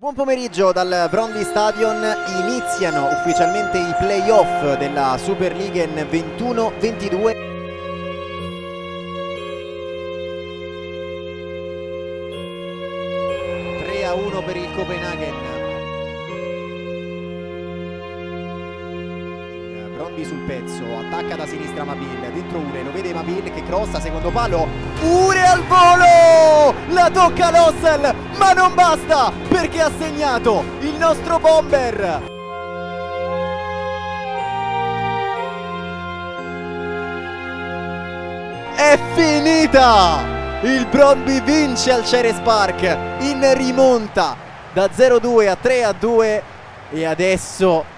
Buon pomeriggio dal Brondby Stadion, iniziano ufficialmente i playoff della Superliga 21-22. a 1 per il Copenaghen. Pezzo, attacca da sinistra Mabil, dentro Ure, lo vede Mabil che crossa, secondo palo, Ure al volo! La tocca Lossel, ma non basta perché ha segnato il nostro bomber! È finita! Il Brondby vince al Ceres Park in rimonta da 0-2 a 3-2 e adesso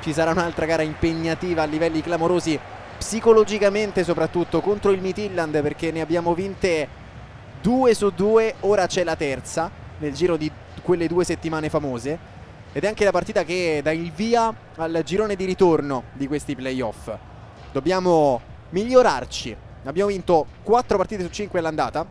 ci sarà un'altra gara impegnativa a livelli clamorosi psicologicamente soprattutto contro il Midland perché ne abbiamo vinte due su due, ora c'è la terza nel giro di quelle due settimane famose ed è anche la partita che dà il via al girone di ritorno di questi playoff. Dobbiamo migliorarci. Abbiamo vinto 4 partite su 5 all'andata,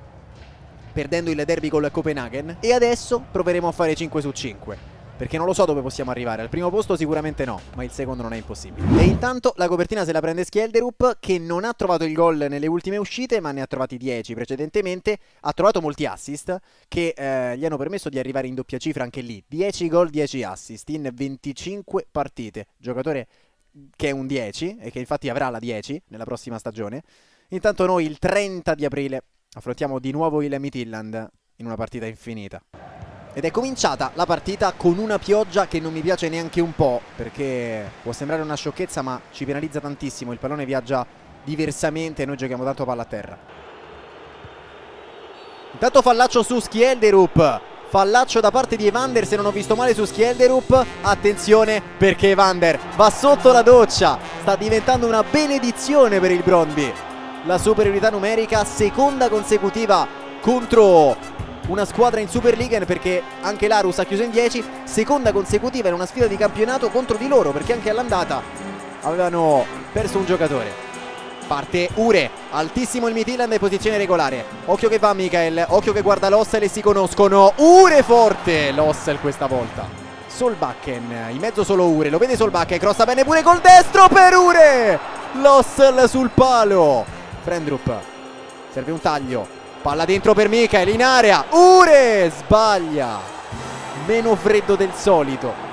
perdendo il derby col Copenaghen e adesso proveremo a fare 5 su 5 perché non lo so dove possiamo arrivare. Al primo posto sicuramente no, ma il secondo non è impossibile. E intanto la copertina se la prende Schielderup che non ha trovato il gol nelle ultime uscite, ma ne ha trovati 10 precedentemente. Ha trovato molti assist che eh, gli hanno permesso di arrivare in doppia cifra anche lì. 10 gol, 10 assist in 25 partite. Giocatore che è un 10 e che infatti avrà la 10 nella prossima stagione. Intanto noi il 30 di aprile affrontiamo di nuovo il Midland in una partita infinita. Ed è cominciata la partita con una pioggia che non mi piace neanche un po' perché può sembrare una sciocchezza ma ci penalizza tantissimo. Il pallone viaggia diversamente e noi giochiamo tanto palla a terra. Intanto fallaccio su Schielderup. Fallaccio da parte di Evander se non ho visto male su Schielderup. Attenzione perché Evander va sotto la doccia. Sta diventando una benedizione per il Brondby. La superiorità numerica seconda consecutiva contro una squadra in Superliga perché anche l'Arus ha chiuso in 10, seconda consecutiva in una sfida di campionato contro di loro perché anche all'andata avevano perso un giocatore. Parte Ure, altissimo il Midland in posizione regolare. Occhio che va Michael, occhio che guarda Lossel e si conoscono. Ure forte, Lossel questa volta. Solbakken, in mezzo solo Ure, lo vede Solbakken, crossa bene pure col destro per Ure. Lossel sul palo. Frendrup, serve un taglio, Palla dentro per Michael in area. Ure sbaglia. Meno freddo del solito.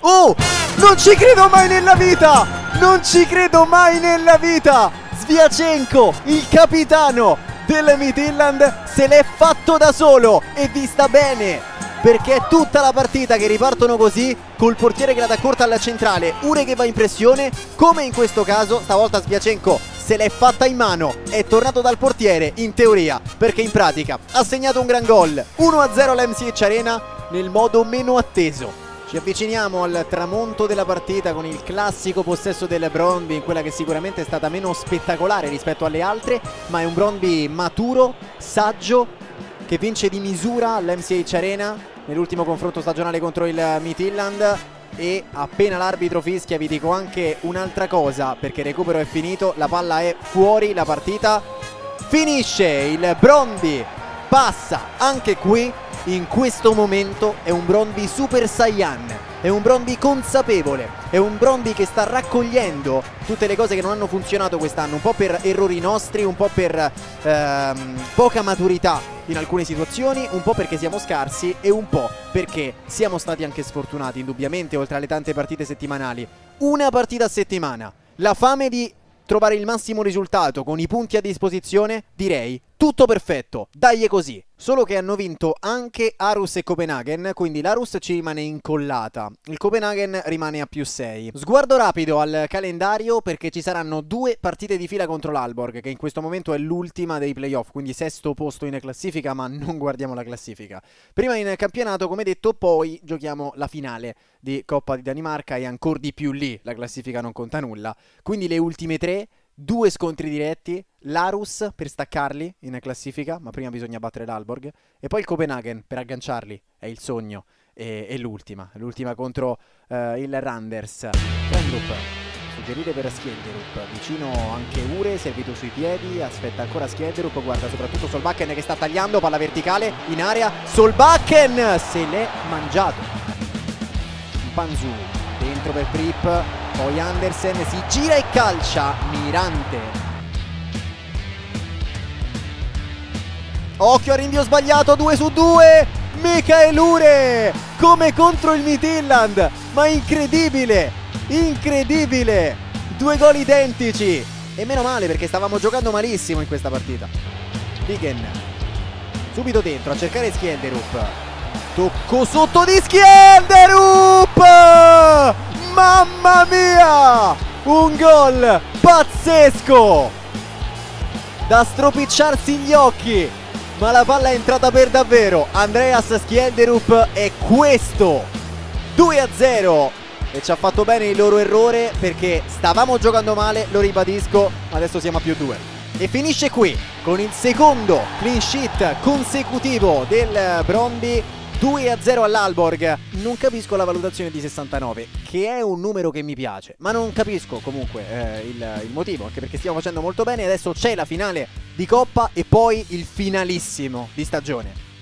Oh! Non ci credo mai nella vita! Non ci credo mai nella vita! Sviacenko, il capitano del Midland, se l'è fatto da solo e vi sta bene perché è tutta la partita che ripartono così col portiere che la dà corta alla centrale, Ure che va in pressione, come in questo caso, stavolta Sbiacenko se l'è fatta in mano, è tornato dal portiere in teoria, perché in pratica ha segnato un gran gol, 1-0 all'MCH Arena nel modo meno atteso. Ci avviciniamo al tramonto della partita con il classico possesso del Brondby quella che sicuramente è stata meno spettacolare rispetto alle altre, ma è un Brondby maturo, saggio, che vince di misura all'MCH Arena nell'ultimo confronto stagionale contro il Midland e appena l'arbitro fischia vi dico anche un'altra cosa perché il recupero è finito, la palla è fuori, la partita finisce, il Brondby passa anche qui in questo momento è un Brondby Super Saiyan è un Brondby consapevole, è un Brondby che sta raccogliendo tutte le cose che non hanno funzionato quest'anno, un po' per errori nostri, un po' per ehm, poca maturità in alcune situazioni, un po' perché siamo scarsi e un po' perché siamo stati anche sfortunati, indubbiamente, oltre alle tante partite settimanali. Una partita a settimana. La fame di trovare il massimo risultato con i punti a disposizione, direi tutto perfetto, dai così. Solo che hanno vinto anche Arus e Copenaghen, quindi l'Arus ci rimane incollata, il Copenaghen rimane a più 6. Sguardo rapido al calendario perché ci saranno due partite di fila contro l'Alborg, che in questo momento è l'ultima dei playoff, quindi sesto posto in classifica, ma non guardiamo la classifica. Prima in campionato, come detto, poi giochiamo la finale di Coppa di Danimarca e ancora di più lì la classifica non conta nulla. Quindi le ultime tre due scontri diretti, l'Arus per staccarli in classifica, ma prima bisogna battere l'Alborg, e poi il Copenaghen per agganciarli, è il sogno, e, e l'ultima, l'ultima contro uh, il Randers. Frendrup suggerire per Schielderup vicino anche Ure servito sui piedi aspetta ancora Schielderup guarda soprattutto Solbakken che sta tagliando palla verticale in area Solbakken se l'è mangiato Panzu dentro per Prip poi Andersen si gira e calcia Mirante Occhio a rinvio sbagliato 2 su 2 Michael Ure come contro il Midland ma incredibile Incredibile! Due gol identici! E meno male perché stavamo giocando malissimo in questa partita. Vigen subito dentro a cercare Schienderup. Tocco sotto di Schienderup! Mamma mia! Un gol pazzesco! Da stropicciarsi gli occhi! Ma la palla è entrata per davvero. Andreas Schienderup è questo. 2 a 0 e ci ha fatto bene il loro errore perché stavamo giocando male, lo ribadisco, adesso siamo a più due. E finisce qui con il secondo clean sheet consecutivo del Bromby 2 a 0 all'Alborg. Non capisco la valutazione di 69, che è un numero che mi piace, ma non capisco comunque eh, il, il, motivo, anche perché stiamo facendo molto bene. Adesso c'è la finale di Coppa e poi il finalissimo di stagione.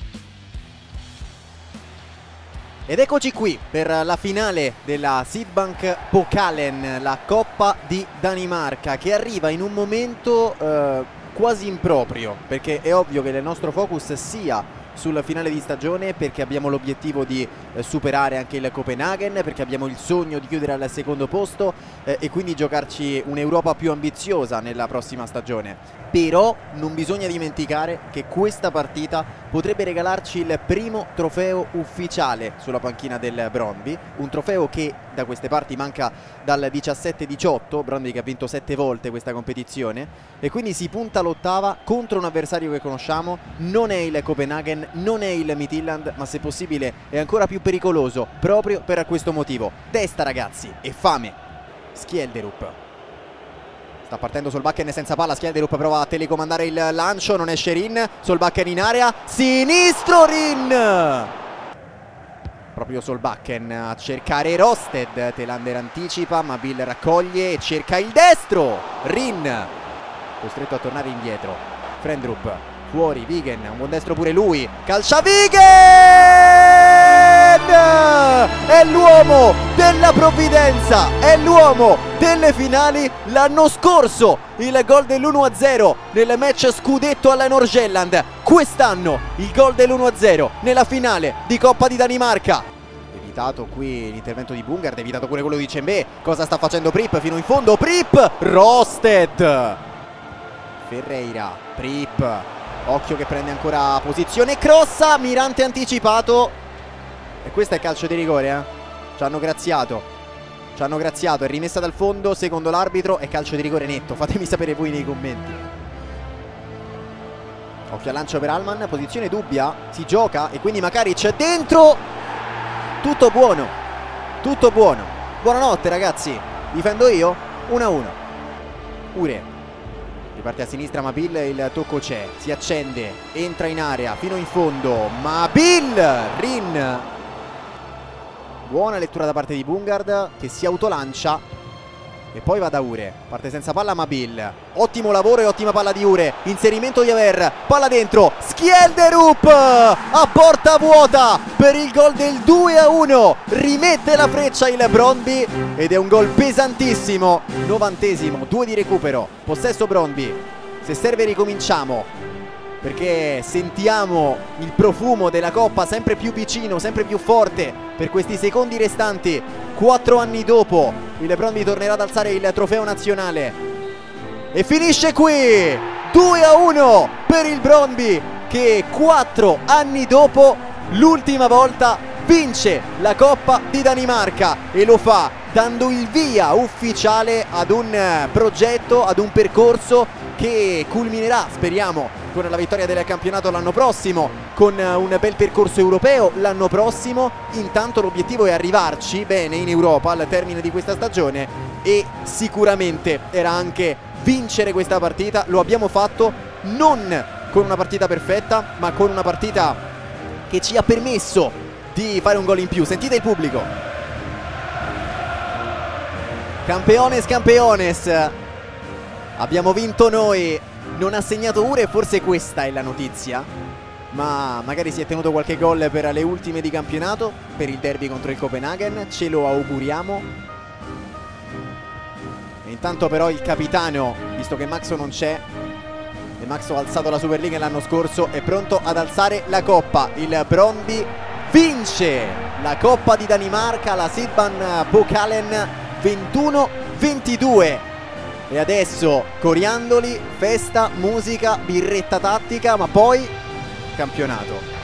Ed eccoci qui per la finale della Sidbank Pokalen, la Coppa di Danimarca, che arriva in un momento eh, quasi improprio, perché è ovvio che il nostro focus sia sul finale di stagione perché abbiamo l'obiettivo di eh, superare anche il Copenaghen, perché abbiamo il sogno di chiudere al secondo posto eh, e quindi giocarci un'Europa più ambiziosa nella prossima stagione. Però non bisogna dimenticare che questa partita potrebbe regalarci il primo trofeo ufficiale sulla panchina del Brondby, un trofeo che da queste parti manca dal 17-18, Brondby che ha vinto sette volte questa competizione e quindi si punta all'ottava contro un avversario che conosciamo, non è il Copenaghen, non è il Midtjylland, ma se possibile è ancora più pericoloso proprio per questo motivo. Testa ragazzi e fame. Schielderup Sta partendo Solbakken senza palla, Schielderup prova a telecomandare il lancio, non esce Rin, Solbakken in area, sinistro Rin! Proprio Solbakken a cercare Rosted, Telander anticipa, ma Bill raccoglie e cerca il destro, Rin costretto a tornare indietro, Frendrup fuori, Vigen, un buon destro pure lui, calcia Vigen! È l'uomo della provvidenza, è l'uomo delle finali. L'anno scorso, il gol dell'1-0 nel match scudetto alla Norgelland, quest'anno il gol dell'1-0 nella finale di Coppa di Danimarca. Evitato qui l'intervento di Bungard, evitato pure quello di Cembé, cosa sta facendo Prip fino in fondo? Prip, Rosted, Ferreira, Prip, occhio che prende ancora posizione, crossa, Mirante anticipato, e questo è calcio di rigore, eh? Ci hanno graziato. Ci hanno graziato, è rimessa dal fondo, secondo l'arbitro, è calcio di rigore netto. Fatemi sapere voi nei commenti. Occhio al lancio per Alman, posizione dubbia, si gioca e quindi Makaric dentro. Tutto buono, tutto buono. Buonanotte ragazzi, difendo io, 1-1. Ure, riparte a sinistra Mabil, il tocco c'è, si accende, entra in area fino in fondo, Mabil, Rin Buona lettura da parte di Bungard che si autolancia e poi va da Ure. Parte senza palla Mabil. Ottimo lavoro e ottima palla di Ure. Inserimento di Aver. Palla dentro. Schielderup a porta vuota per il gol del 2 a 1. Rimette la freccia il Brondby ed è un gol pesantissimo. Novantesimo, due di recupero. Possesso Brondby. Se serve ricominciamo perché sentiamo il profumo della Coppa sempre più vicino, sempre più forte per questi secondi restanti. Quattro anni dopo il Brondby tornerà ad alzare il trofeo nazionale. E finisce qui 2 a 1 per il Brondby che quattro anni dopo l'ultima volta vince la Coppa di Danimarca e lo fa dando il via ufficiale ad un progetto, ad un percorso che culminerà, speriamo, con la vittoria del campionato l'anno prossimo, con un bel percorso europeo l'anno prossimo. Intanto l'obiettivo è arrivarci bene in Europa al termine di questa stagione e sicuramente era anche vincere questa partita. Lo abbiamo fatto non con una partita perfetta, ma con una partita che ci ha permesso di fare un gol in più. Sentite il pubblico. Campeones, campeones. Abbiamo vinto noi. Non ha segnato Ure, forse questa è la notizia. Ma magari si è tenuto qualche gol per le ultime di campionato, per il derby contro il Copenaghen. Ce lo auguriamo. E intanto però il capitano, visto che Maxo non c'è, e Maxo ha alzato la Superliga l'anno scorso, è pronto ad alzare la coppa. Il Brondby vince la Coppa di Danimarca, la Sidban Bokalen 21-22. E adesso coriandoli, festa, musica, birretta tattica, ma poi campionato.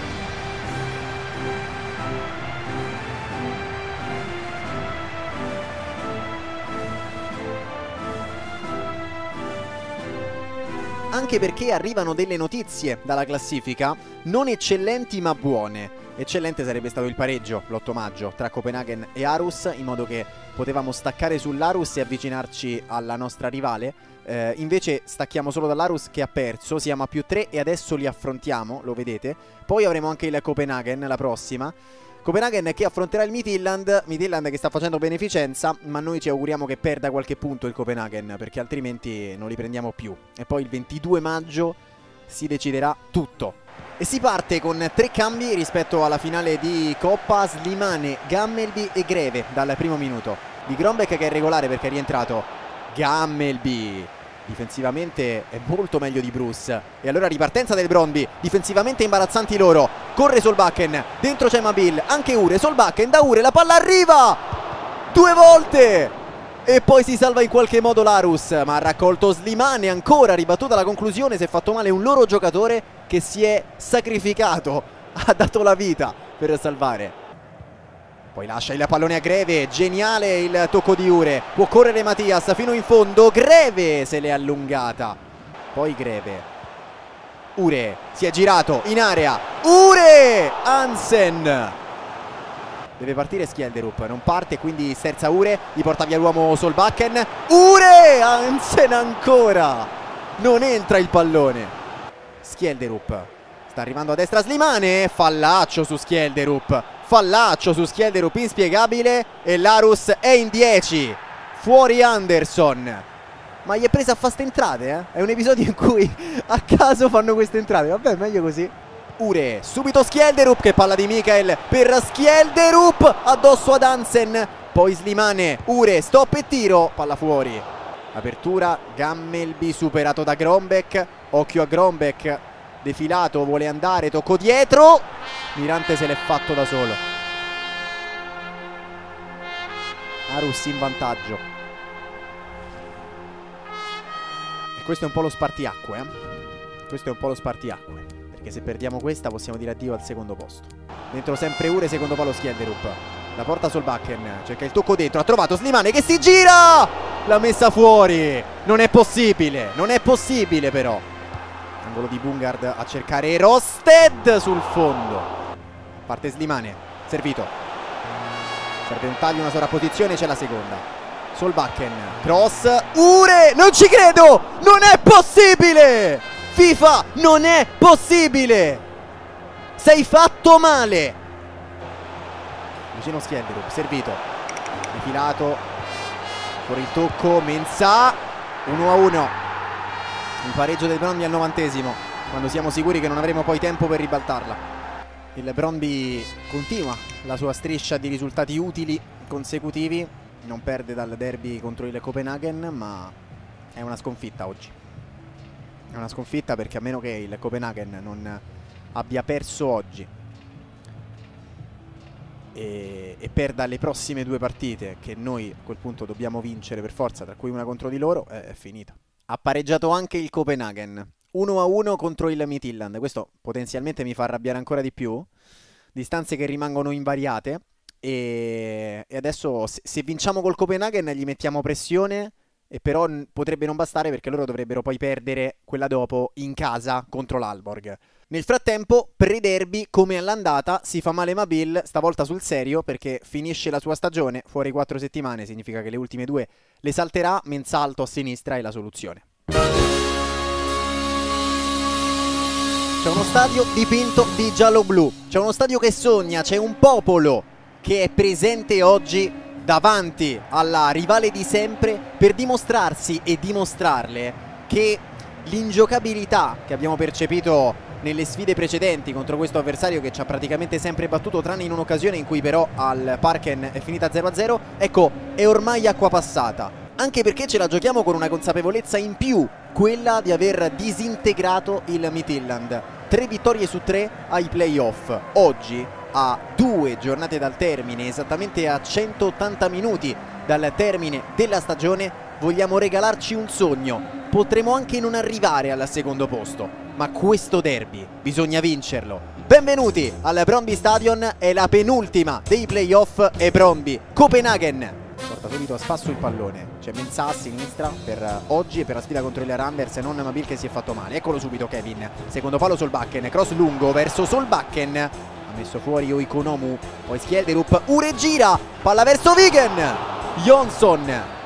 Anche perché arrivano delle notizie dalla classifica, non eccellenti ma buone. Eccellente sarebbe stato il pareggio l'8 maggio tra Copenaghen e Arus, in modo che potevamo staccare sull'Arus e avvicinarci alla nostra rivale. Eh, invece stacchiamo solo dall'Arus che ha perso, siamo a più 3 e adesso li affrontiamo, lo vedete. Poi avremo anche il Copenaghen la prossima. Copenaghen che affronterà il Midtjylland, Midtjylland che sta facendo beneficenza, ma noi ci auguriamo che perda qualche punto il Copenaghen, perché altrimenti non li prendiamo più. E poi il 22 maggio si deciderà tutto. E si parte con tre cambi rispetto alla finale di Coppa, Slimane, Gammelby e Greve dal primo minuto. Di Grombeck che è regolare perché è rientrato Gammelby. Difensivamente è molto meglio di Bruce. E allora ripartenza del Brondby. Difensivamente imbarazzanti loro. Corre Solbakken. Dentro c'è Mabil. Anche Ure. Solbakken da Ure. La palla arriva. Due volte. E poi si salva in qualche modo Larus. Ma ha raccolto Slimane. Ancora ribattuta la conclusione. Si è fatto male un loro giocatore che si è sacrificato, ha dato la vita per salvare. Poi lascia il pallone a Greve, geniale il tocco di Ure, può correre Mattias fino in fondo, Greve se l'è allungata. Poi Greve. Ure si è girato in area, Ure! Hansen! Deve partire Schielderup, non parte quindi sterza Ure, gli porta via l'uomo Solbakken. Ure! Hansen ancora! Non entra il pallone. Schielderup sta arrivando a destra Slimane fallaccio su Schielderup fallaccio su Schielderup inspiegabile e Larus è in 10 fuori Anderson. Ma gli è presa a fast entrate eh? è un episodio in cui a caso fanno queste entrate vabbè meglio così. Ure subito Schielderup che palla di Michael per Schielderup addosso ad Hansen poi Slimane Ure stop e tiro palla fuori. Apertura Gammelby superato da Grombeck occhio a Grombeck defilato vuole andare tocco dietro. Mirante se l'è fatto da solo. Arus in vantaggio. E questo è un po' lo spartiacque eh? questo è un po' lo spartiacque. Perché se perdiamo questa possiamo dire addio al secondo posto. Dentro sempre Ure secondo palo Schienderup. La porta sul Bakken cerca il tocco dentro ha trovato Slimane che si gira! L'ha messa fuori! Non è possibile non è possibile però angolo di Bungard a cercare Rosted sul fondo. Parte Slimane servito. Serve un taglio una sovrapposizione c'è la seconda. Solbakken cross Ure non ci credo! Non è possibile! FIFA non è possibile! Sei fatto male! Vicino Schienderup servito. Defilato. Fuori il tocco Mensa 1 a 1 il pareggio del Brondby al novantesimo, quando siamo sicuri che non avremo poi tempo per ribaltarla. Il Brondby continua la sua striscia di risultati utili consecutivi, non perde dal derby contro il Copenaghen, ma è una sconfitta oggi. È una sconfitta perché a meno che il Copenaghen non abbia perso oggi e, e, perda le prossime due partite che noi a quel punto dobbiamo vincere per forza, tra cui una contro di loro, è, è finita. Ha pareggiato anche il Copenaghen. 1-1 contro il Midtjylland. Questo potenzialmente mi fa arrabbiare ancora di più. Distanze che rimangono invariate. E, e adesso se, se vinciamo col Copenaghen gli mettiamo pressione. E però potrebbe non bastare perché loro dovrebbero poi perdere quella dopo in casa contro l'Alborg. Nel frattempo, pre-derby, come all'andata, si fa male Mabil, stavolta sul serio, perché finisce la sua stagione, fuori quattro settimane, significa che le ultime due le salterà, Mensalto a sinistra è la soluzione. C'è uno stadio dipinto di giallo-blu, c'è uno stadio che sogna, c'è un popolo che è presente oggi davanti alla rivale di sempre per dimostrarsi e dimostrarle che l'ingiocabilità che abbiamo percepito nelle sfide precedenti contro questo avversario che ci ha praticamente sempre battuto tranne in un'occasione in cui però al Parken è finita 0-0 ecco è ormai acqua passata. Anche perché ce la giochiamo con una consapevolezza in più quella di aver disintegrato il Midtjylland. Tre vittorie su tre ai playoff. Oggi a due giornate dal termine esattamente a 180 minuti dal termine della stagione vogliamo regalarci un sogno. Potremo anche non arrivare al secondo posto ma questo derby bisogna vincerlo. Benvenuti al Bromby Stadion, è la penultima dei playoff e Bromby Copenaghen. Porta subito a spasso il pallone, c'è Mensah a sinistra per oggi e per la sfida contro il Randers e non Mabil che si è fatto male. Eccolo subito Kevin, secondo palo Solbakken, cross lungo verso Solbakken. Ha messo fuori Oikonomu, poi Schielderup, Ure gira, palla verso Vigen. Jonsson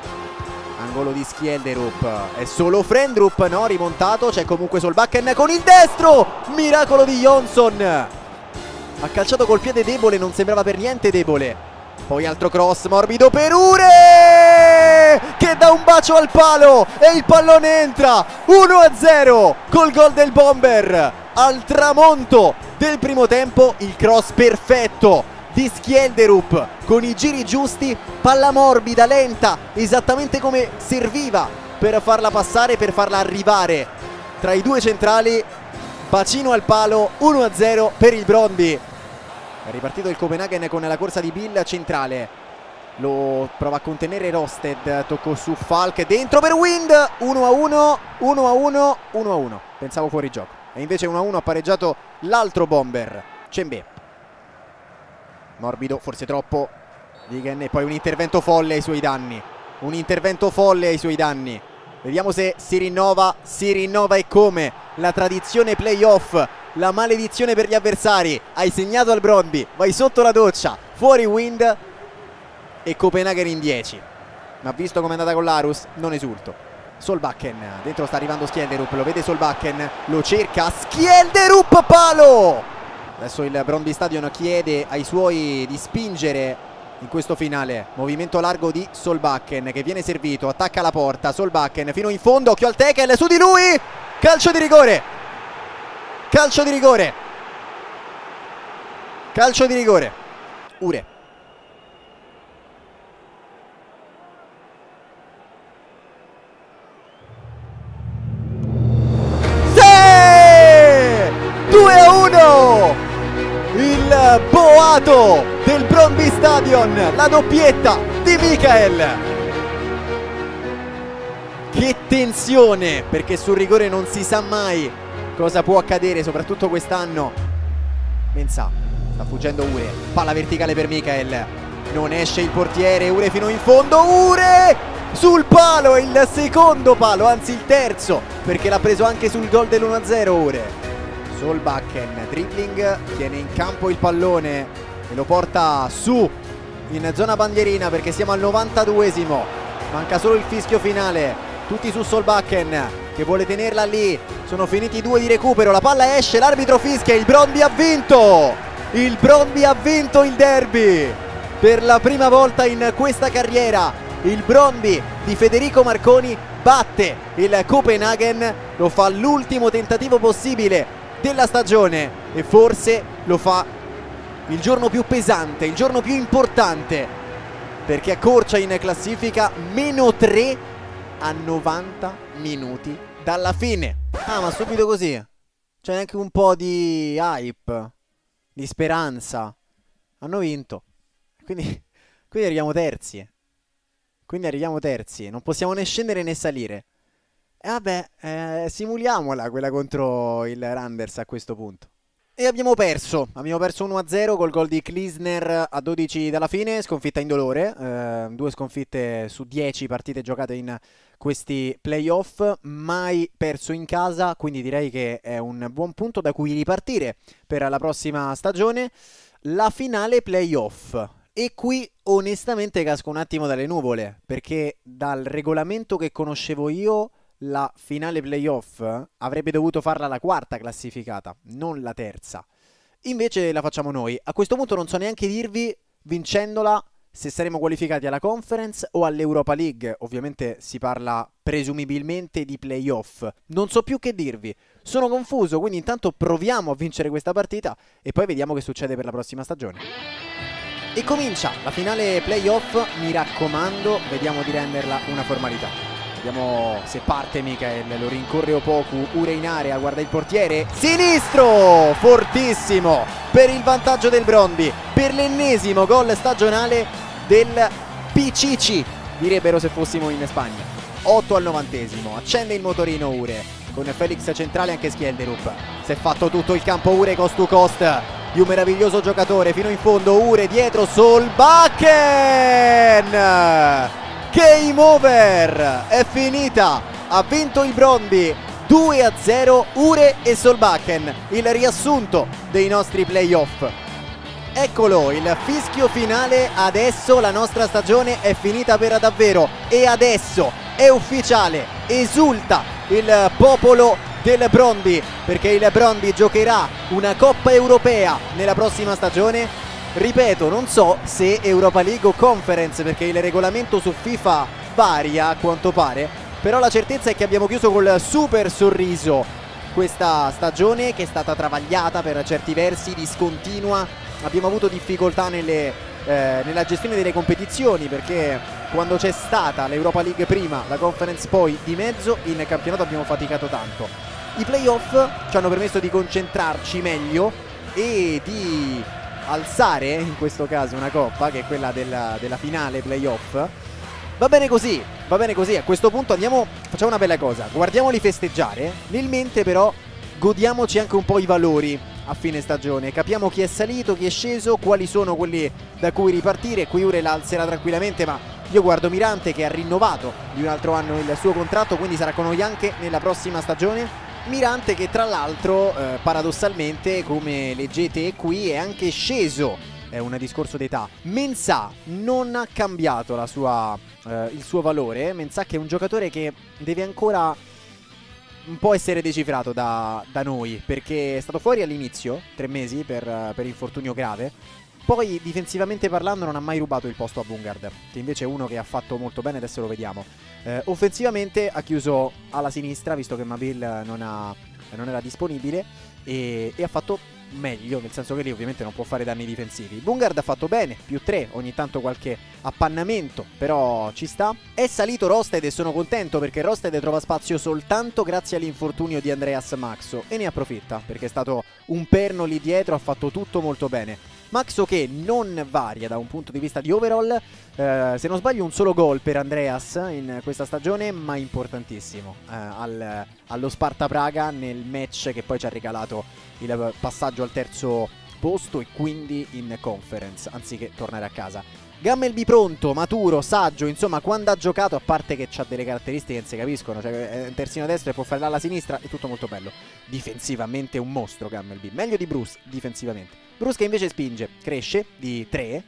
Angolo di Schielderup È solo Frendrup, no? Rimontato C'è comunque Solbakken con il destro! Miracolo di Jonsson! Ha calciato col piede debole Non sembrava per niente debole. Poi altro cross morbido per Ure! Che dà un bacio al palo e il pallone entra! 1-0 col gol del Bomber! Al tramonto del primo tempo il cross perfetto di Schielderup con i giri giusti, palla morbida, lenta, esattamente come serviva per farla passare, per farla arrivare tra i due centrali. Bacino al palo, 1-0 per il Brondi. È ripartito il Copenaghen con la corsa di Bill centrale. Lo prova a contenere Rosted, tocco su Falk, dentro per Wind, 1-1, 1-1, 1-1. Pensavo fuori gioco. E invece 1-1 ha pareggiato l'altro bomber, Cembe. Morbido, forse troppo. Vigen e poi un intervento folle ai suoi danni. Un intervento folle ai suoi danni. Vediamo se si rinnova, si rinnova e come. La tradizione playoff, la maledizione per gli avversari. Hai segnato al Brondby, vai sotto la doccia, fuori Wind e Copenaghen in 10. Ma visto come è andata con l'Arus, non esulto. Solbakken, dentro sta arrivando Schielderup, lo vede Solbakken, lo cerca, Schielderup palo! Adesso il Bromby Stadion chiede ai suoi di spingere in questo finale. Movimento largo di Solbakken che viene servito, attacca la porta. Solbakken fino in fondo, occhio al tackle su di lui. Calcio di rigore. Calcio di rigore. Calcio di rigore. Ure. Boato del Bromby Stadion, la doppietta di Michael. Che tensione, perché sul rigore non si sa mai cosa può accadere, soprattutto quest'anno. Mensah, sta fuggendo Ure, palla verticale per Michael. Non esce il portiere, Ure fino in fondo, Ure! Sul palo, il secondo palo, anzi il terzo, perché l'ha preso anche sul gol dell'1-0 Ure. Solbakken, dribbling, tiene in campo il pallone e lo porta su in zona bandierina perché siamo al 92esimo. Manca solo il fischio finale. Tutti su Solbakken che vuole tenerla lì. Sono finiti due di recupero. La palla esce, l'arbitro fischia. Il Bromby ha vinto. Il Bromby ha vinto il derby. Per la prima volta in questa carriera il Bromby di Federico Marconi batte il Copenaghen. Lo fa all'ultimo tentativo possibile della stagione e forse lo fa il giorno più pesante, il giorno più importante perché accorcia in classifica meno 3 a 90 minuti dalla fine. Ah, ma subito così. C'è anche un po' di hype, di speranza. Hanno vinto. Quindi, quindi arriviamo terzi. Quindi arriviamo terzi. Non possiamo né scendere né salire. E vabbè, eh, simuliamola quella contro il Randers a questo punto. E abbiamo perso, abbiamo perso 1-0 col gol di Klisner a 12 dalla fine, sconfitta indolore, eh, due sconfitte su 10 partite giocate in questi playoff, mai perso in casa, quindi direi che è un buon punto da cui ripartire per la prossima stagione. La finale playoff, e qui onestamente casco un attimo dalle nuvole, perché dal regolamento che conoscevo io la finale playoff avrebbe dovuto farla la quarta classificata, non la terza. Invece la facciamo noi. A questo punto non so neanche dirvi, vincendola, se saremo qualificati alla Conference o all'Europa League. Ovviamente si parla presumibilmente di playoff. Non so più che dirvi. Sono confuso, quindi intanto proviamo a vincere questa partita e poi vediamo che succede per la prossima stagione. E comincia la finale playoff, mi raccomando, vediamo di renderla una formalità. Vediamo se parte Michael, lo rincorre Opoku, Ure in area, guarda il portiere, sinistro, fortissimo, per il vantaggio del Brondi, per l'ennesimo gol stagionale del PCC, direbbero se fossimo in Spagna. 8 al novantesimo, accende il motorino Ure, con Felix centrale anche Schielderup. Si è fatto tutto il campo Ure cost to cost di un meraviglioso giocatore fino in fondo Ure dietro Solbakken Game over. È finita. Ha vinto il Brondi. 2 a 0 Ure e Solbakken. Il riassunto dei nostri playoff. Eccolo il fischio finale, adesso la nostra stagione è finita per davvero. E adesso è ufficiale, esulta il popolo del Brondi perché il Brondi giocherà una Coppa Europea nella prossima stagione ripeto non so se Europa League o Conference perché il regolamento su FIFA varia a quanto pare però la certezza è che abbiamo chiuso col super sorriso questa stagione che è stata travagliata per certi versi discontinua abbiamo avuto difficoltà nelle, eh, nella gestione delle competizioni perché quando c'è stata l'Europa League prima, la Conference poi di mezzo, in campionato abbiamo faticato tanto. I playoff ci hanno permesso di concentrarci meglio e di alzare in questo caso una coppa che è quella della, della finale playoff. Va bene così, va bene così. A questo punto andiamo, facciamo una bella cosa. Guardiamoli festeggiare. Nel mente però godiamoci anche un po' i valori a fine stagione. Capiamo chi è salito, chi è sceso, quali sono quelli da cui ripartire. Qui Ure l'alzerà tranquillamente, ma io guardo Mirante che ha rinnovato di un altro anno il suo contratto, quindi sarà con noi anche nella prossima stagione. Mirante che tra l'altro eh, paradossalmente come leggete qui è anche sceso è un discorso d'età. Mensah non ha cambiato sua, eh, il suo valore. Mensah che è un giocatore che deve ancora un po' essere decifrato da, da noi perché è stato fuori all'inizio tre mesi per, per infortunio grave poi difensivamente parlando non ha mai rubato il posto a Bungard, che invece è uno che ha fatto molto bene, adesso lo vediamo. Eh, offensivamente ha chiuso alla sinistra, visto che Mabil non, ha, non era disponibile, e, e, ha fatto meglio, nel senso che lì ovviamente non può fare danni difensivi. Bungard ha fatto bene, più 3, ogni tanto qualche appannamento, però ci sta. È salito Rosted e sono contento perché Rosted trova spazio soltanto grazie all'infortunio di Andreas Maxo e ne approfitta perché è stato un perno lì dietro, ha fatto tutto molto bene. Maxo che non varia da un punto di vista di overall, eh, se non sbaglio un solo gol per Andreas in questa stagione, ma importantissimo eh, al, allo Sparta Praga nel match che poi ci ha regalato il passaggio al terzo posto e quindi in conference, anziché tornare a casa. Gammelby pronto, maturo, saggio, insomma, quando ha giocato, a parte che ha delle caratteristiche che non si capiscono, cioè è un terzino destro e può fare l'ala sinistra, è tutto molto bello. Difensivamente un mostro Gammelby, meglio di Bruce difensivamente. Bruce che invece spinge, cresce di 3.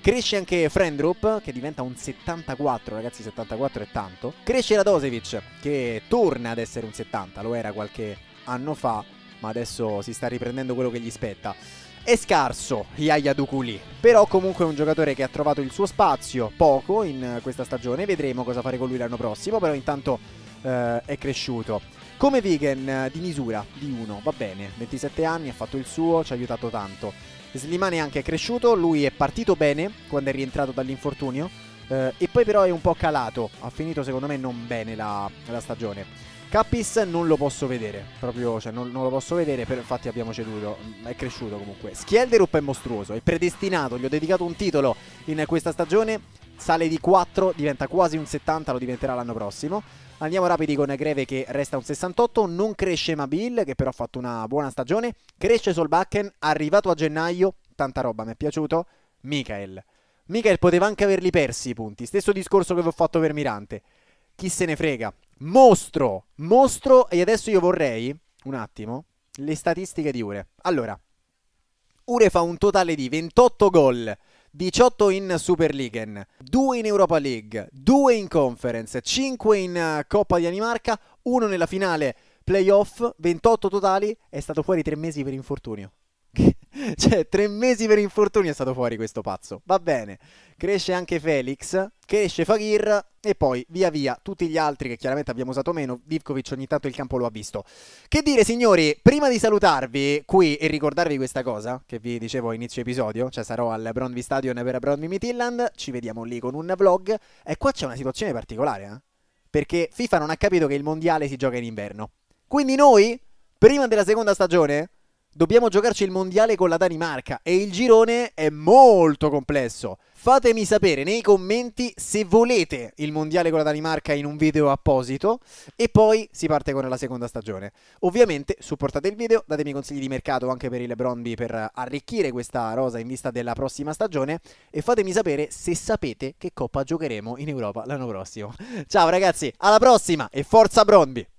Cresce anche Frendrup che diventa un 74, ragazzi 74 è tanto. Cresce Radosevic che torna ad essere un 70, lo era qualche anno fa, ma adesso si sta riprendendo quello che gli spetta. È scarso Yaya Dukuli, però comunque è un giocatore che ha trovato il suo spazio poco in questa stagione, vedremo cosa fare con lui l'anno prossimo, però intanto eh, è cresciuto. Come vegan di misura, di 1, va bene, 27 anni, ha fatto il suo, ci ha aiutato tanto. Slimane anche è cresciuto, lui è partito bene quando è rientrato dall'infortunio eh, e poi però è un po' calato, ha finito secondo me non bene la, la stagione. Cappis non lo posso vedere, proprio, cioè non, non lo posso vedere, per, infatti abbiamo ceduto, è cresciuto comunque. Schielderup è mostruoso, è predestinato, gli ho dedicato un titolo in questa stagione, sale di 4, diventa quasi un 70, lo diventerà l'anno prossimo. Andiamo rapidi con Greve che resta un 68, non cresce Mabil che però ha fatto una buona stagione, cresce Solbakken, arrivato a gennaio, tanta roba, mi è piaciuto, Michael. Michael poteva anche averli persi i punti, stesso discorso che vi ho fatto per Mirante. Chi se ne frega. Mostro, mostro e adesso io vorrei, un attimo, le statistiche di Ure. Allora, Ure fa un totale di 28 gol, 18 in Super League, 2 in Europa League, 2 in Conference, 5 in eh, Coppa di Danimarca, 1 nella finale playoff, 28 totali, è stato fuori 3 mesi per infortunio. cioè, tre mesi per infortuni è stato fuori questo pazzo. Va bene. Cresce anche Felix, cresce Fagir e poi via via tutti gli altri che chiaramente abbiamo usato meno. Divkovic ogni tanto il campo lo ha visto. Che dire, signori, prima di salutarvi qui e ricordarvi questa cosa che vi dicevo a inizio episodio, cioè sarò al Brondby Stadion per Brondby Midland, ci vediamo lì con un vlog e qua c'è una situazione particolare, eh? Perché FIFA non ha capito che il mondiale si gioca in inverno. Quindi noi, prima della seconda stagione, dobbiamo giocarci il mondiale con la Danimarca e il girone è molto complesso. Fatemi sapere nei commenti se volete il mondiale con la Danimarca in un video apposito e poi si parte con la seconda stagione. Ovviamente supportate il video, datemi consigli di mercato anche per il Brondby per arricchire questa rosa in vista della prossima stagione e fatemi sapere se sapete che coppa giocheremo in Europa l'anno prossimo. Ciao ragazzi, alla prossima e forza Brondby!